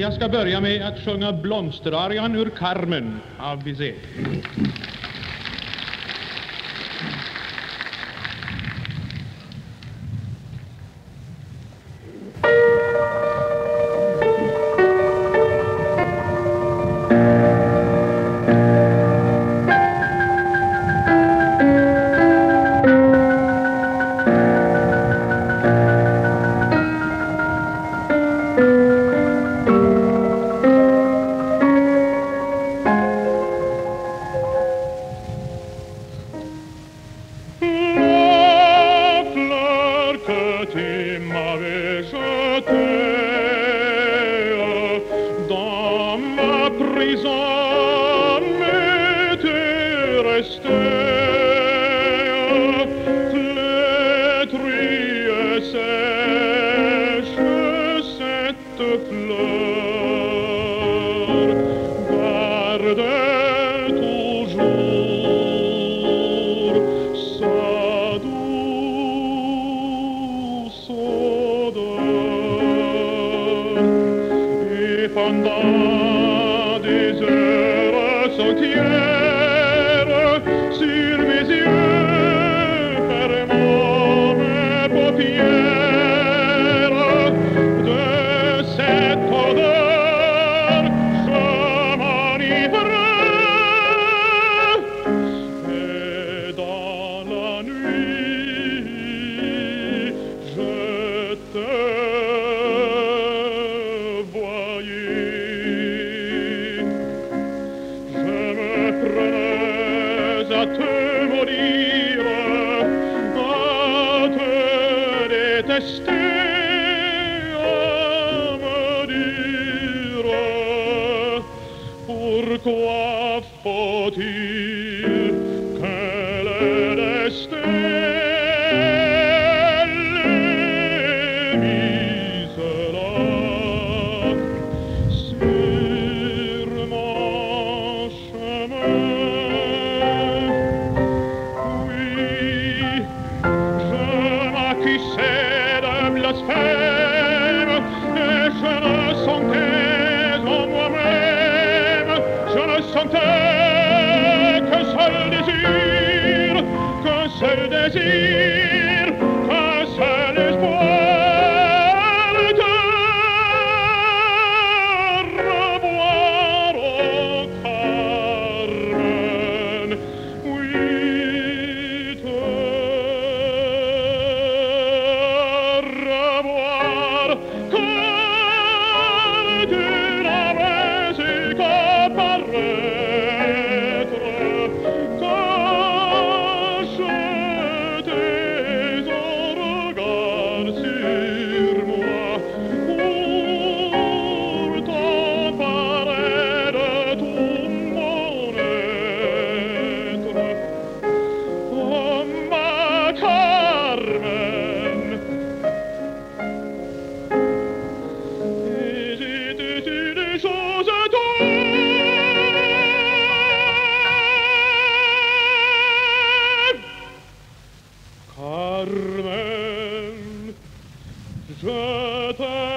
Jag ska börja med att sjunga Blomsterarian ur Carmen av Bizet. pendant des heures entières. te morire, a te detester. pourquoi faut-il que le destin je.